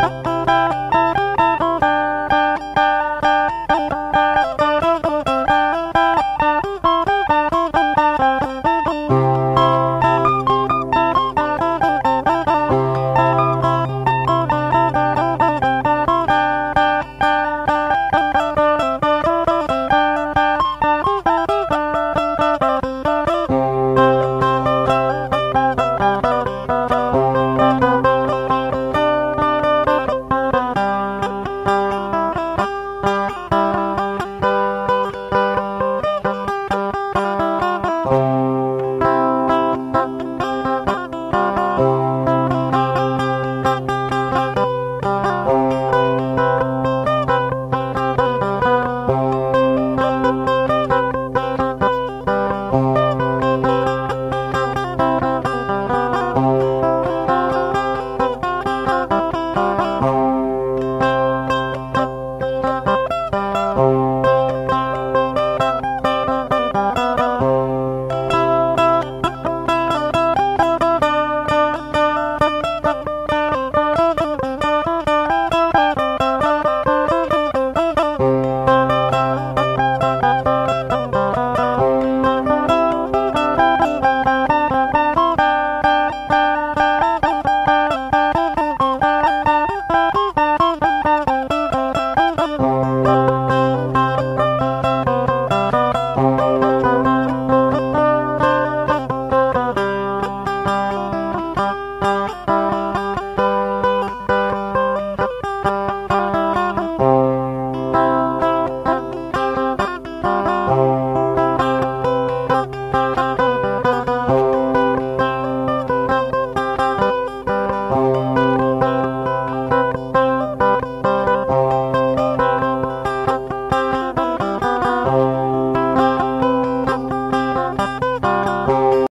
Oh.